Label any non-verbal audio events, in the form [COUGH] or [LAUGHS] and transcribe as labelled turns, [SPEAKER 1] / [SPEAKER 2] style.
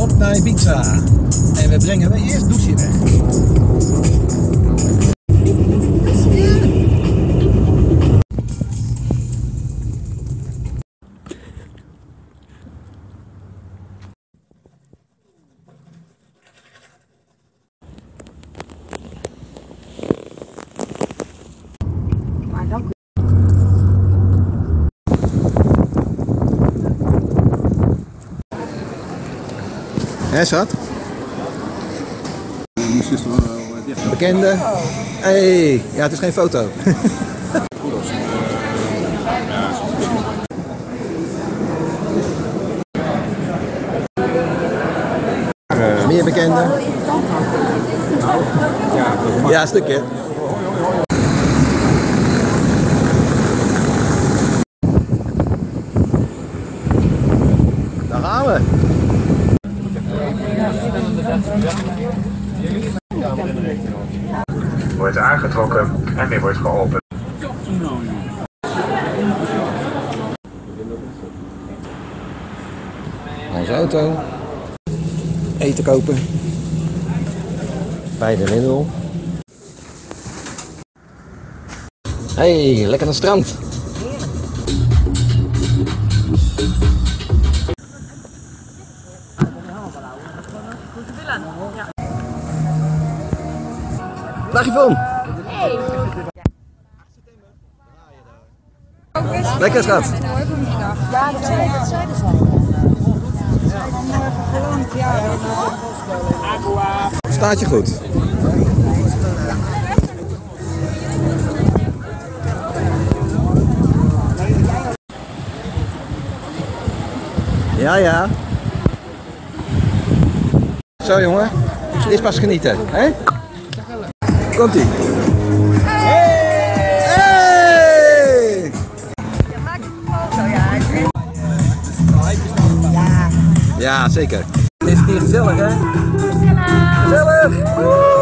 [SPEAKER 1] op naar Ibiza. En we brengen eerst douche weg. Hé, schat?
[SPEAKER 2] Moest wel dicht.
[SPEAKER 1] Bekende? hey, ja, het is geen foto. [LAUGHS] Meer bekende? Ja, een stukje. Daar gaan we.
[SPEAKER 3] Wordt aangetrokken en weer wordt geopend.
[SPEAKER 1] Onze auto. Eten kopen. Bij de Lidl. Hey, lekker naar het strand. Dag Yvonne. Lekker schat.
[SPEAKER 4] Ja, dat zeiden, dat zeiden ze.
[SPEAKER 1] Staat je goed? Ja, ja. Zo jongen, eerst pas genieten, hè? Komt ie. Hey! Hey! Ja, ja. Ja, zeker. Het is hier gezellig, hè? Gezellig! Gezellig!